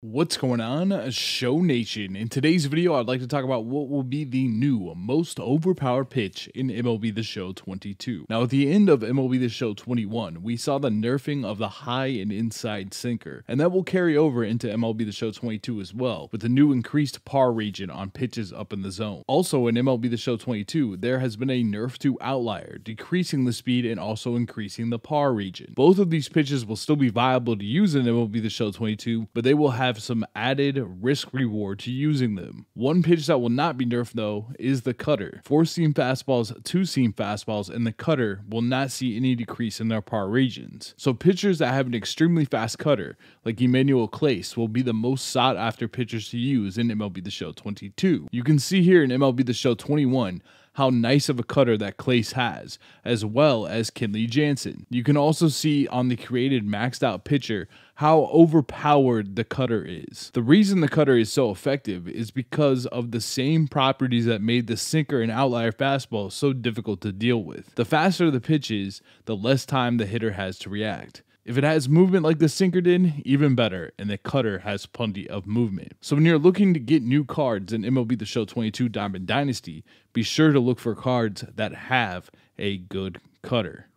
What's going on, Show Nation? In today's video, I'd like to talk about what will be the new most overpowered pitch in MLB The Show 22. Now, at the end of MLB The Show 21, we saw the nerfing of the high and inside sinker, and that will carry over into MLB The Show 22 as well, with the new increased par region on pitches up in the zone. Also, in MLB The Show 22, there has been a nerf to outlier, decreasing the speed and also increasing the par region. Both of these pitches will still be viable to use in MLB The Show 22, but they will have have some added risk reward to using them. One pitch that will not be nerfed though is the cutter. Four seam fastballs, two seam fastballs, and the cutter will not see any decrease in their par regions. So pitchers that have an extremely fast cutter, like Emmanuel Clase, will be the most sought after pitchers to use in MLB The Show 22. You can see here in MLB The Show 21 how nice of a cutter that Clase has, as well as Kenley Jansen. You can also see on the created maxed out pitcher how overpowered the cutter is. The reason the cutter is so effective is because of the same properties that made the sinker and outlier fastball so difficult to deal with. The faster the pitch is, the less time the hitter has to react. If it has movement like the sinker did, even better, and the cutter has plenty of movement. So when you're looking to get new cards in MLB The Show 22 Diamond Dynasty, be sure to look for cards that have a good cutter.